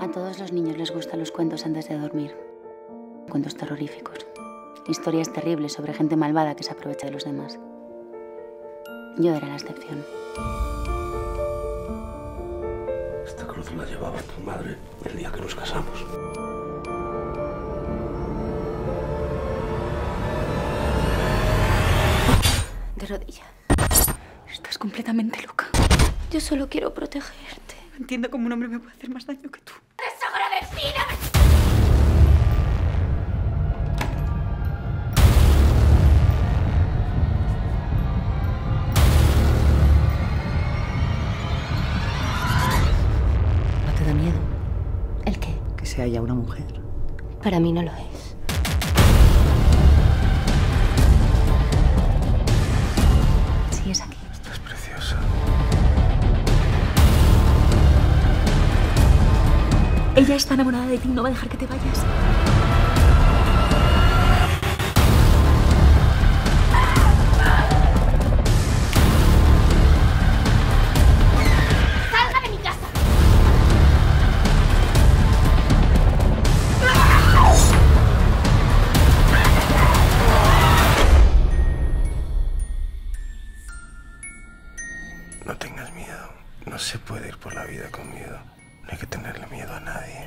A todos los niños les gustan los cuentos antes de dormir. Cuentos terroríficos. Historias terribles sobre gente malvada que se aprovecha de los demás. Yo era la excepción. Esta cruz la llevaba tu madre el día que nos casamos. De rodilla. Estás completamente loca. Yo solo quiero protegerte. No entiendo cómo un hombre me puede hacer más daño que tú. ¡Desagradecida! ¿No te da miedo ¿El qué? que sea ya una mujer? Para mí no lo es. Ella está enamorada de ti, no va a dejar que te vayas. ¡Salga de mi casa! No tengas miedo. No se puede ir por la vida con miedo. No hay que tenerle miedo a nadie.